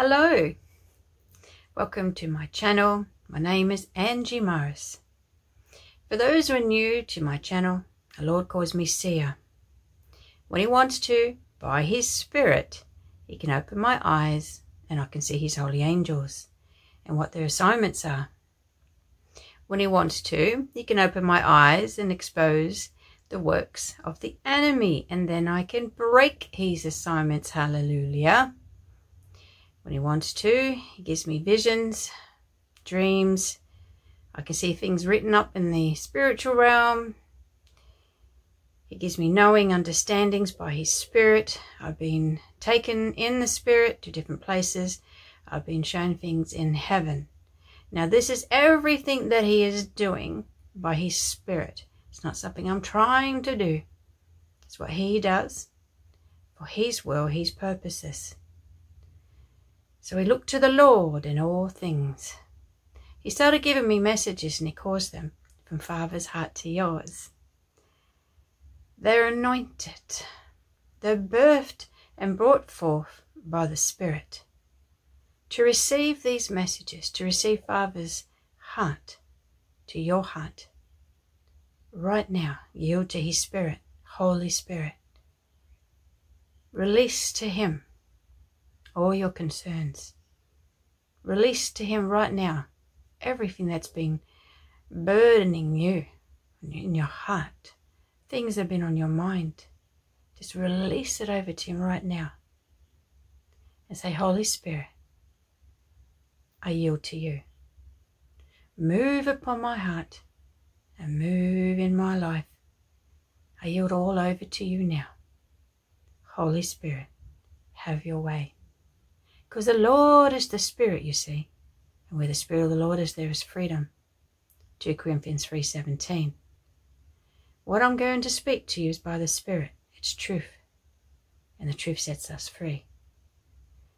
Hello, welcome to my channel. My name is Angie Maris. For those who are new to my channel, the Lord calls me seer. When he wants to, by his spirit, he can open my eyes and I can see his holy angels and what their assignments are. When he wants to, he can open my eyes and expose the works of the enemy and then I can break his assignments. Hallelujah. When he wants to, he gives me visions, dreams. I can see things written up in the spiritual realm. He gives me knowing understandings by his spirit. I've been taken in the spirit to different places. I've been shown things in heaven. Now this is everything that he is doing by his spirit. It's not something I'm trying to do. It's what he does for his will, his purposes. So he looked to the Lord in all things. He started giving me messages and he caused them from Father's heart to yours. They're anointed. They're birthed and brought forth by the Spirit. To receive these messages, to receive Father's heart to your heart, right now, yield to His Spirit, Holy Spirit. Release to Him all your concerns. Release to Him right now everything that's been burdening you in your heart, things that have been on your mind. Just release it over to Him right now and say, Holy Spirit, I yield to you. Move upon my heart and move in my life. I yield all over to you now. Holy Spirit, have your way. Because the Lord is the Spirit, you see. And where the Spirit of the Lord is, there is freedom. 2 Corinthians 3.17 What I'm going to speak to you is by the Spirit. It's truth. And the truth sets us free.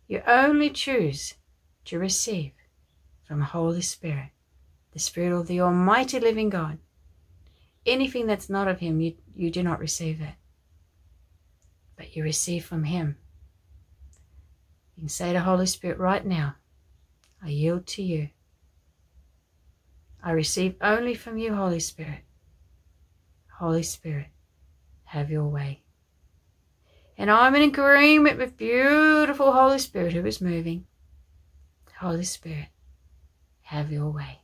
You only choose to receive from the Holy Spirit, the Spirit of the Almighty Living God. Anything that's not of Him, you, you do not receive it. But you receive from Him you can say to Holy Spirit right now, I yield to you. I receive only from you, Holy Spirit. Holy Spirit, have your way. And I'm in agreement with beautiful Holy Spirit who is moving. Holy Spirit, have your way.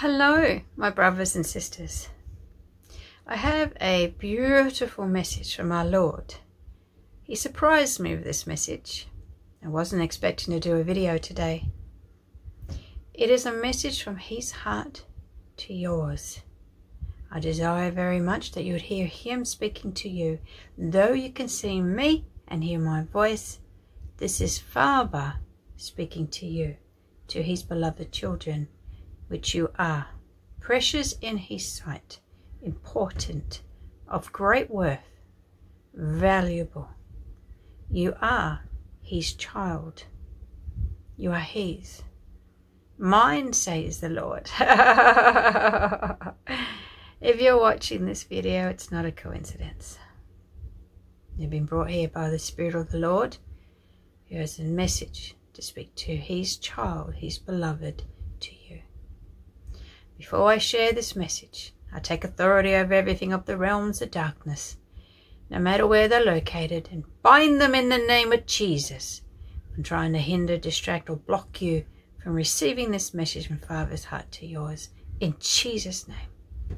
Hello, my brothers and sisters. I have a beautiful message from our Lord. He surprised me with this message. I wasn't expecting to do a video today. It is a message from his heart to yours. I desire very much that you would hear him speaking to you. Though you can see me and hear my voice, this is Father speaking to you, to his beloved children which you are, precious in his sight, important, of great worth, valuable. You are his child. You are his. Mine, says the Lord. if you're watching this video, it's not a coincidence. You've been brought here by the Spirit of the Lord, who has a message to speak to his child, his beloved, before I share this message, I take authority over everything of the realms of darkness, no matter where they're located, and bind them in the name of Jesus from trying to hinder, distract, or block you from receiving this message from Father's heart to yours. In Jesus' name.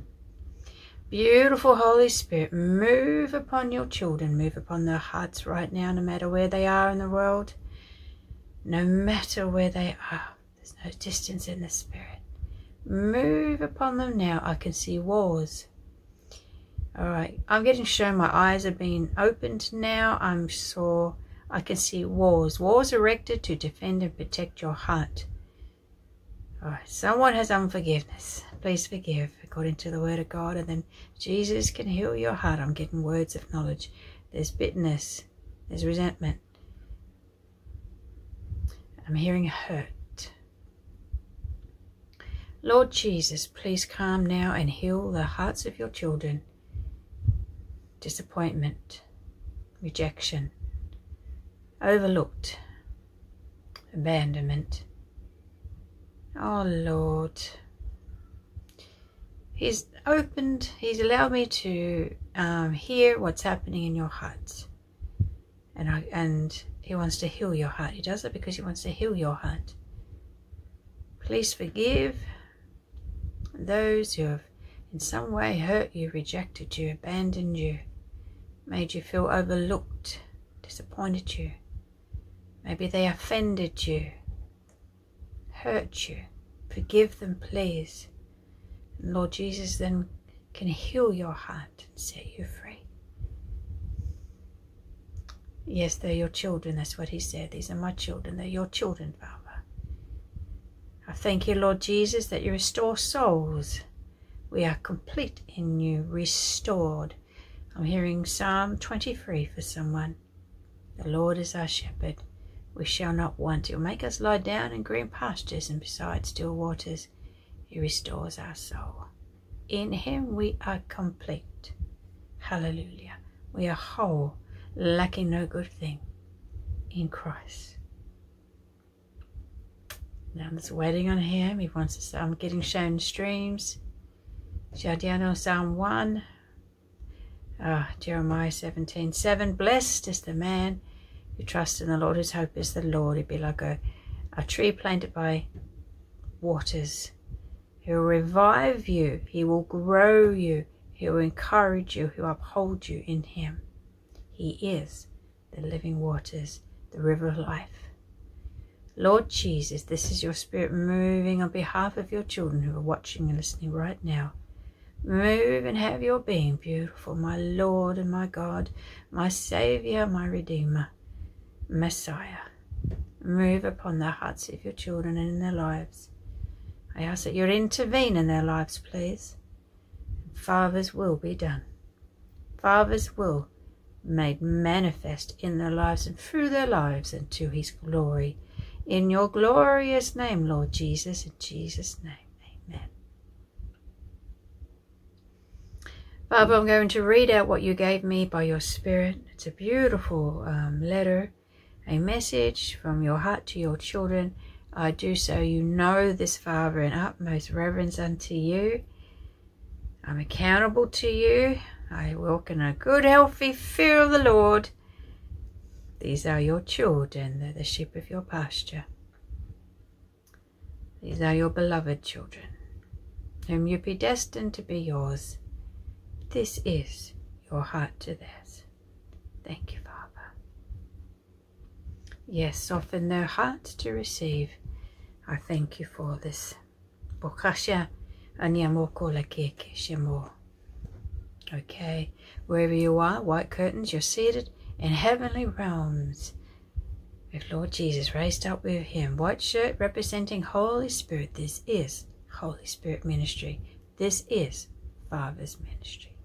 Beautiful Holy Spirit, move upon your children, move upon their hearts right now, no matter where they are in the world, no matter where they are. There's no distance in the Spirit. Move upon them now. I can see wars. Alright, I'm getting shown my eyes are being opened now. I'm sure I can see walls. Walls erected to defend and protect your heart. Alright, someone has unforgiveness. Please forgive according to the word of God. And then Jesus can heal your heart. I'm getting words of knowledge. There's bitterness. There's resentment. I'm hearing hurt. Lord Jesus, please come now and heal the hearts of your children. Disappointment, rejection, overlooked, abandonment. Oh Lord, He's opened, He's allowed me to um, hear what's happening in your hearts. And, I, and He wants to heal your heart. He does it because He wants to heal your heart. Please forgive those who have in some way hurt you, rejected you, abandoned you, made you feel overlooked, disappointed you. Maybe they offended you, hurt you. Forgive them, please. And Lord Jesus then can heal your heart and set you free. Yes, they're your children. That's what he said. These are my children. They're your children, Father. I thank you, Lord Jesus, that you restore souls. We are complete in you, restored. I'm hearing Psalm 23 for someone. The Lord is our shepherd. We shall not want. He'll make us lie down in green pastures and beside still waters. He restores our soul. In him we are complete. Hallelujah. We are whole, lacking no good thing in Christ. Now just waiting on him. He wants to I'm getting shown streams. Shadiano Psalm 1. Ah, Jeremiah 17, 7. Blessed is the man who trusts in the Lord, whose hope is the Lord. He'd be like a, a tree planted by waters. He will revive you. He will grow you. He will encourage you. He will uphold you in him. He is the living waters, the river of life. Lord Jesus, this is your spirit moving on behalf of your children who are watching and listening right now. Move and have your being, beautiful, my Lord and my God, my Saviour, my Redeemer, Messiah. Move upon the hearts of your children and in their lives. I ask that you intervene in their lives, please. Father's will be done. Father's will made manifest in their lives and through their lives and to his glory. In your glorious name, Lord Jesus, in Jesus' name, amen. Father, I'm going to read out what you gave me by your Spirit. It's a beautiful um, letter, a message from your heart to your children. I do so you know this, Father, in utmost reverence unto you. I'm accountable to you. I walk in a good, healthy fear of the Lord. These are your children, they're the sheep of your pasture. These are your beloved children, whom you predestined to be yours. This is your heart to theirs. Thank you, Father. Yes, soften their hearts to receive. I thank you for this. Okay, wherever you are, white curtains, you're seated in heavenly realms with Lord Jesus raised up with him. White shirt representing Holy Spirit. This is Holy Spirit ministry. This is Father's ministry.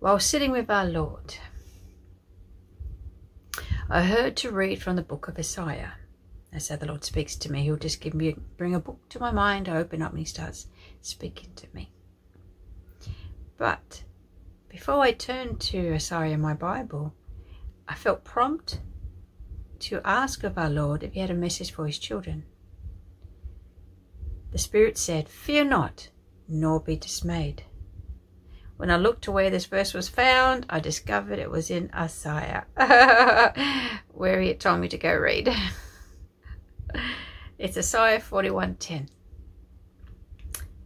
While sitting with our Lord, I heard to read from the book of Isaiah. That's how the Lord speaks to me. He'll just give me, bring a book to my mind. I open up and he starts speaking to me. But before I turn to Isaiah in my Bible, I felt prompt to ask of our Lord if he had a message for his children. The Spirit said, Fear not, nor be dismayed. When I looked to where this verse was found, I discovered it was in Isaiah, where he had told me to go read. it's Isaiah 41.10.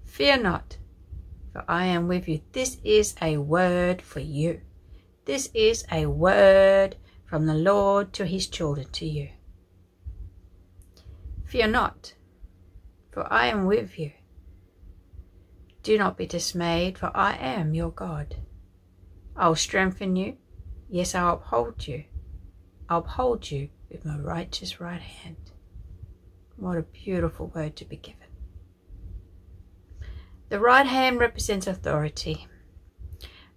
Fear not, I am with you. This is a word for you. This is a word from the Lord to his children, to you. Fear not, for I am with you. Do not be dismayed, for I am your God. I will strengthen you. Yes, I'll uphold you. I'll uphold you with my righteous right hand. What a beautiful word to be given. The right hand represents authority.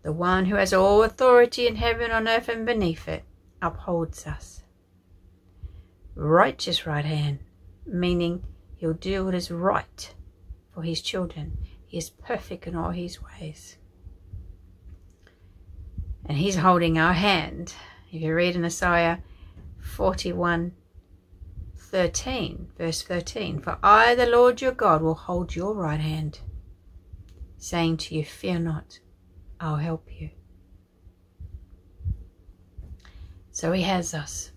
The one who has all authority in heaven, on earth, and beneath it upholds us. Righteous right hand, meaning He'll do what is right for his children. He is perfect in all his ways. And he's holding our hand. If you read in Isaiah 41 13, verse 13, For I, the Lord your God, will hold your right hand, saying to you, Fear not, I'll help you. So he has us.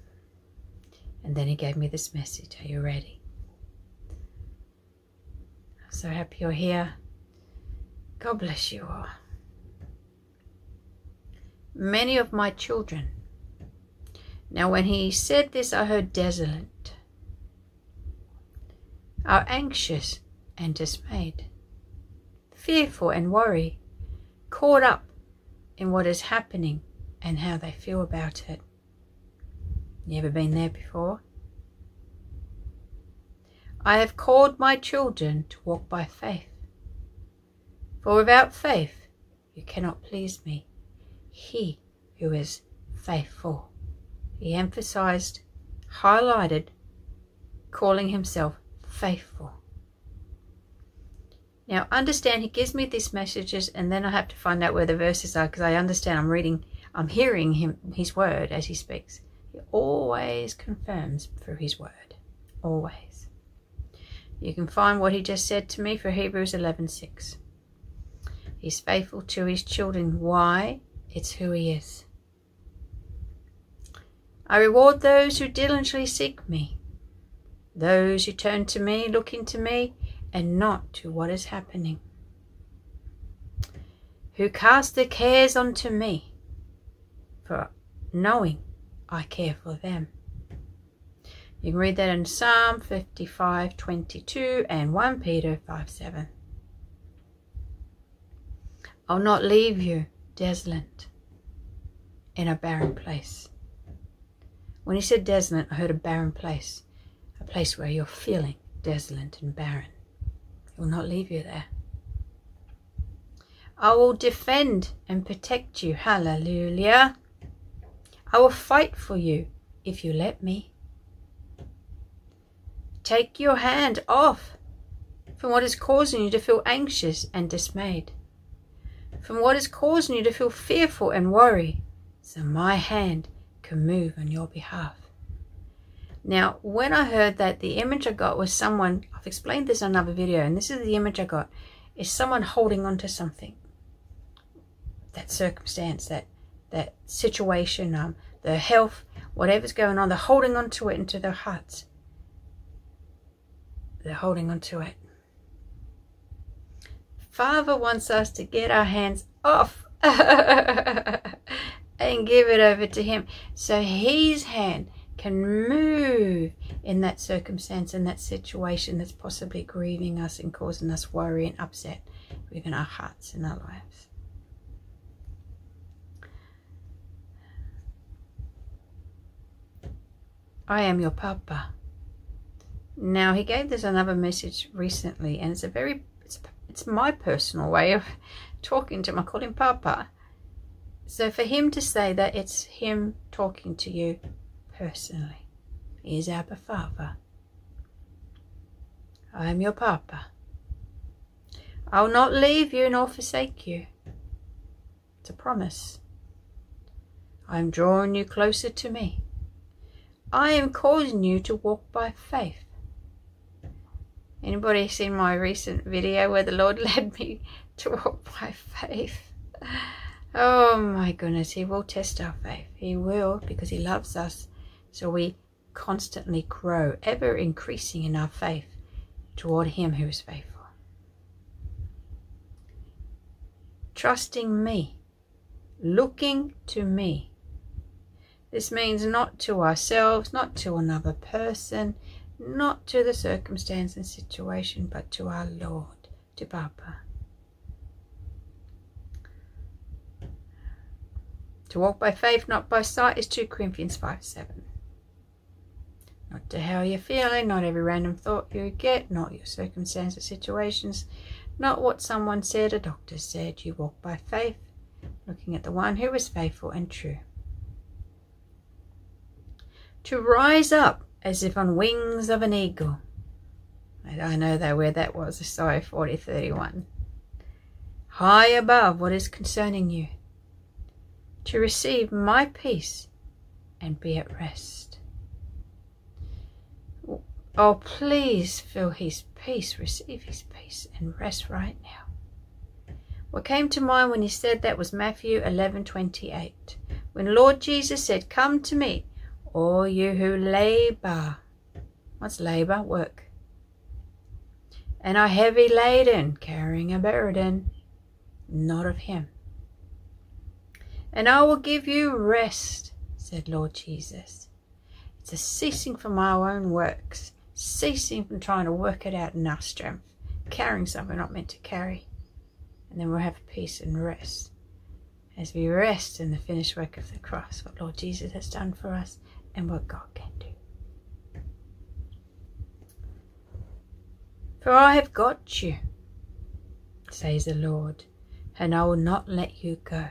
And then he gave me this message. Are you ready? I'm so happy you're here. God bless you all. Many of my children. Now, when he said this, I heard desolate, are anxious and dismayed, fearful and worry, caught up in what is happening and how they feel about it. You ever been there before? I have called my children to walk by faith. For without faith you cannot please me. He who is faithful. He emphasized, highlighted, calling himself faithful. Now understand he gives me these messages and then I have to find out where the verses are because I understand I'm reading, I'm hearing him his word as he speaks. He always confirms through his word. Always. You can find what he just said to me for Hebrews 11.6. He's faithful to his children. Why? It's who he is. I reward those who diligently seek me, those who turn to me, look into me, and not to what is happening, who cast their cares onto me, for knowing I care for them. You can read that in Psalm 55, 22 and 1 Peter 5, 7. I'll not leave you desolate in a barren place. When he said desolate, I heard a barren place, a place where you're feeling desolate and barren. Will not leave you there. I will defend and protect you. Hallelujah. I will fight for you if you let me. Take your hand off from what is causing you to feel anxious and dismayed, from what is causing you to feel fearful and worry, so my hand can move on your behalf. Now, when I heard that, the image I got was someone, I've explained this in another video, and this is the image I got, is someone holding on to something. That circumstance, that that situation, um, their health, whatever's going on, they're holding on to it into their hearts. They're holding on to it. Father wants us to get our hands off and give it over to Him. So His hand can move in that circumstance, in that situation that's possibly grieving us and causing us worry and upset within our hearts and our lives. I am your papa. Now he gave this another message recently, and it's a very it's, it's my personal way of talking to him. I call him papa. So for him to say that it's him talking to you personally, is Abba Father. I am your papa. I will not leave you nor forsake you. It's a promise. I am drawing you closer to me. I am causing you to walk by faith. Anybody seen my recent video where the Lord led me to walk by faith? Oh my goodness, He will test our faith. He will because He loves us. So we constantly grow, ever increasing in our faith toward Him who is faithful. Trusting me, looking to me this means not to ourselves, not to another person, not to the circumstance and situation, but to our Lord, to Papa. To walk by faith, not by sight, is 2 Corinthians 5 7. Not to how you're feeling, not every random thought you get, not your circumstances, situations, not what someone said, a doctor said. You walk by faith, looking at the one who is faithful and true to rise up as if on wings of an eagle. I know though where that was, Isaiah 40, 31. High above what is concerning you, to receive my peace and be at rest. Oh, please feel his peace, receive his peace and rest right now. What came to mind when he said that was Matthew 11:28. When Lord Jesus said, "Come to me, all you who labor." What's labor? Work. And are heavy laden, carrying a burden, not of him. And I will give you rest, said Lord Jesus. It's a ceasing from our own works, ceasing from trying to work it out in our strength, carrying something we're not meant to carry. And then we'll have peace and rest as we rest in the finished work of the cross, what Lord Jesus has done for us and what God can do. For I have got you, says the Lord, and I will not let you go.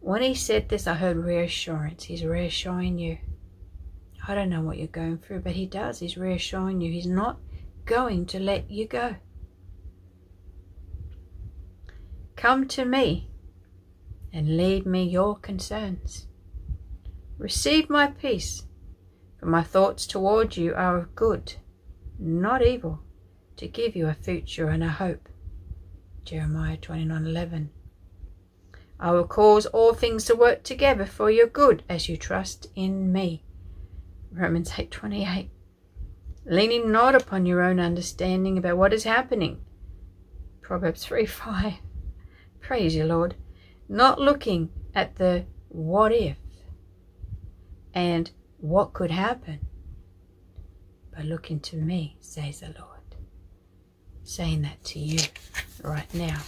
When he said this, I heard reassurance. He's reassuring you. I don't know what you're going through, but he does. He's reassuring you. He's not going to let you go. Come to me and leave me your concerns. Receive my peace, for my thoughts toward you are of good, not evil, to give you a future and a hope. Jeremiah 29:11. I will cause all things to work together for your good as you trust in me. Romans 8:28. Leaning not upon your own understanding about what is happening. Proverbs 3:5. Praise you, Lord. Not looking at the what if and what could happen, but looking to me, says the Lord. Saying that to you right now.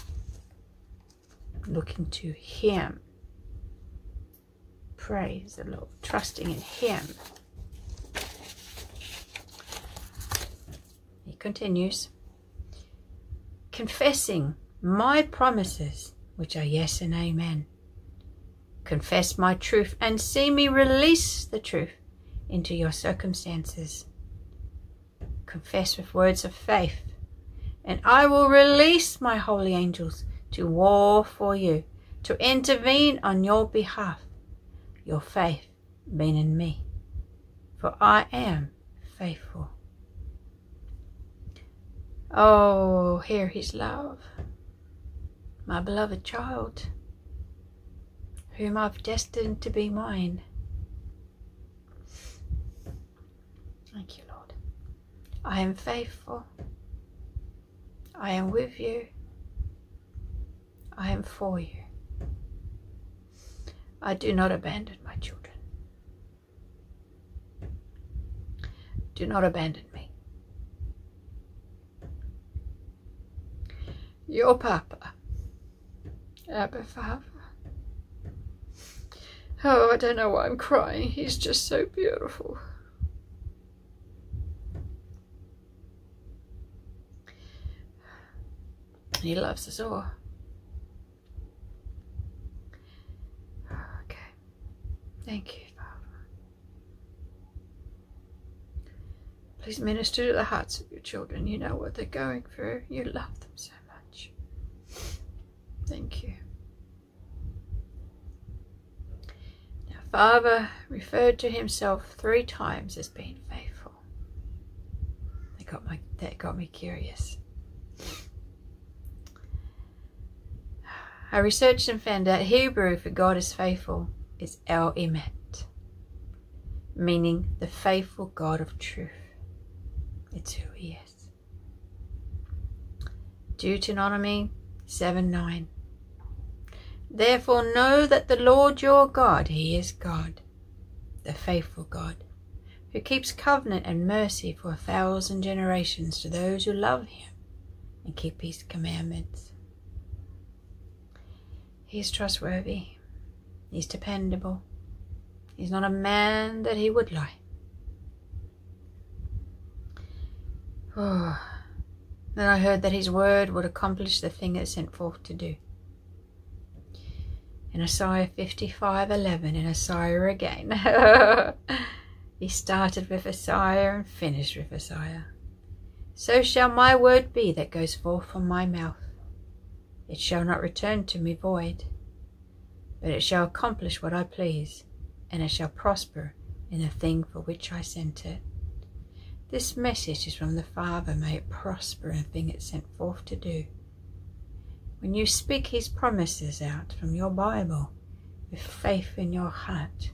Looking to Him. Praise the Lord. Trusting in Him. Continues. Confessing my promises, which are yes and amen. Confess my truth and see me release the truth into your circumstances. Confess with words of faith, and I will release my holy angels to war for you, to intervene on your behalf, your faith being in me, for I am faithful. Oh, hear his love, my beloved child whom I've destined to be mine. Thank you, Lord. I am faithful. I am with you. I am for you. I do not abandon my children. Do not abandon me. Your Papa, Abba Father, Oh, I don't know why I'm crying. He's just so beautiful. He loves us all. Okay. Thank you, Father. Please minister to the hearts of your children. You know what they're going through. You love them so. Thank you. Now, Father referred to himself three times as being faithful. That got, my, that got me curious. I researched and found out Hebrew for God is faithful is El Emet, meaning the faithful God of truth. It's who he is. Deuteronomy 7 9. Therefore know that the Lord your God, He is God, the faithful God, who keeps covenant and mercy for a thousand generations to those who love Him and keep His commandments. He is trustworthy. He's dependable. He's not a man that he would lie. Oh. Then I heard that his word would accomplish the thing it sent forth to do in Isaiah 55 11 in Isaiah again. he started with Isaiah and finished with Isaiah. so shall my word be that goes forth from my mouth. It shall not return to me void, but it shall accomplish what I please, and it shall prosper in the thing for which I sent it. This message is from the Father. May it prosper in the thing it sent forth to do. When you speak His promises out from your Bible with faith in your heart,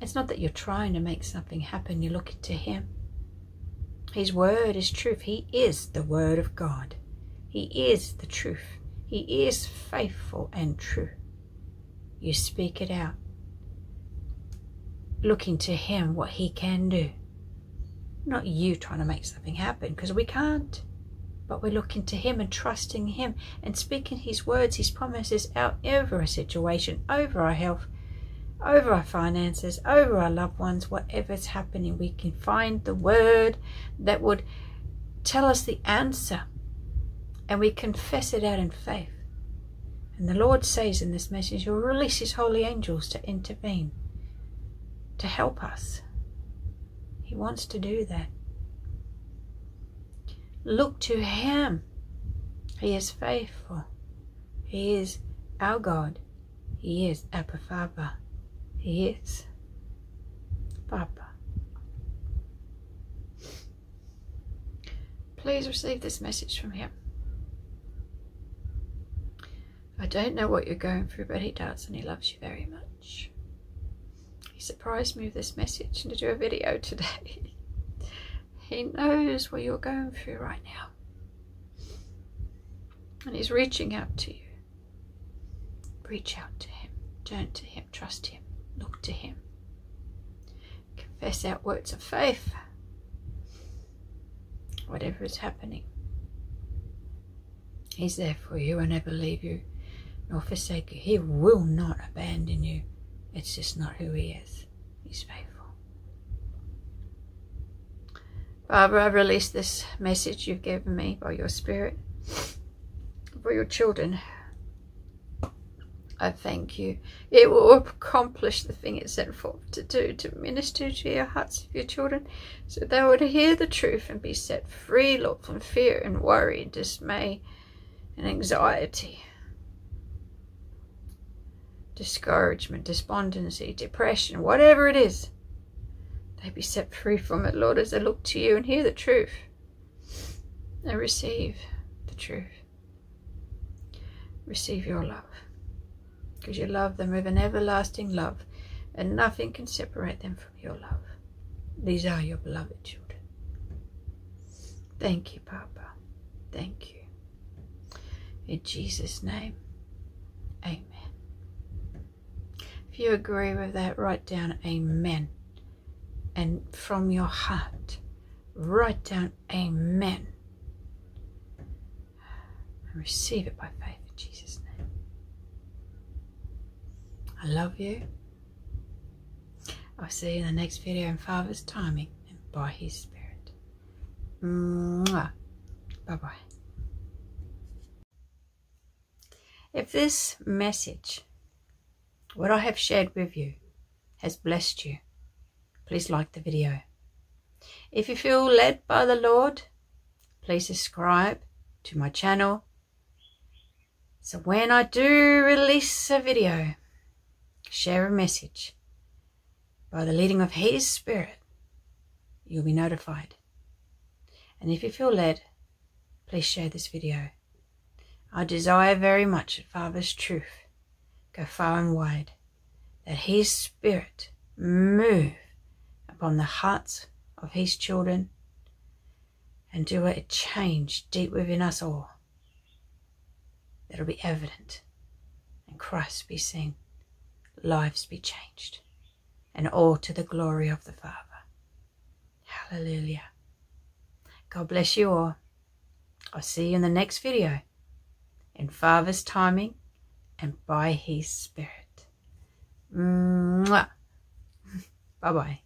it's not that you're trying to make something happen, you're looking to Him. His word is truth. He is the word of God. He is the truth. He is faithful and true. You speak it out, looking to Him what He can do. Not you trying to make something happen, because we can't. But we're looking to Him and trusting Him and speaking His words, His promises out over a situation, over our health, over our finances, over our loved ones, whatever's happening. We can find the word that would tell us the answer and we confess it out in faith. And the Lord says in this message, He'll release His holy angels to intervene, to help us. He wants to do that. Look to Him. He is faithful. He is our God. He is Abba Father. He is. Papa. Please receive this message from him. I don't know what you're going through, but he does and he loves you very much. He surprised me with this message and to do a video today. He knows what you're going through right now. And he's reaching out to you. Reach out to him. Turn to him. Trust him. Look to Him. Confess out words of faith. Whatever is happening, He's there for you and never leave you nor forsake you. He will not abandon you. It's just not who He is. He's faithful. Father, I release this message you've given me by your Spirit for your children I thank you. It will accomplish the thing it sent forth to do, to minister to your hearts of your children, so they would hear the truth and be set free, Lord, from fear and worry, and dismay and anxiety, discouragement, despondency, depression, whatever it is. They be set free from it, Lord, as they look to you and hear the truth. They receive the truth. Receive your love because you love them with an everlasting love and nothing can separate them from your love. These are your beloved children. Thank you, Papa. Thank you. In Jesus' name, amen. If you agree with that, write down amen. And from your heart, write down amen. And receive it by faith in Jesus' name. I love you. I'll see you in the next video in Father's timing and by His Spirit. Mwah. Bye-bye. If this message, what I have shared with you, has blessed you, please like the video. If you feel led by the Lord, please subscribe to my channel. So when I do release a video, share a message by the leading of His Spirit, you'll be notified. And if you feel led, please share this video. I desire very much that Father's truth go far and wide, that His Spirit move upon the hearts of His children and do a change deep within us all that'll be evident and Christ be seen lives be changed, and all to the glory of the Father. Hallelujah. God bless you all. I'll see you in the next video in Father's timing and by His Spirit. Mwah. Bye bye.